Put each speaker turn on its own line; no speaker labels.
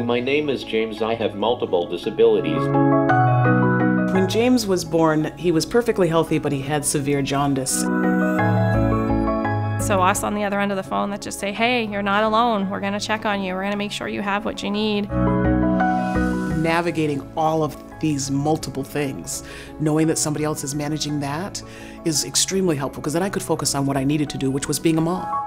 My name is James. I have multiple disabilities.
When James was born, he was perfectly healthy, but he had severe jaundice.
So us on the other end of the phone that just say, hey, you're not alone. We're going to check on you. We're going to make sure you have what you need.
Navigating all of these multiple things, knowing that somebody else is managing that, is extremely helpful because then I could focus on what I needed to do, which was being a mom.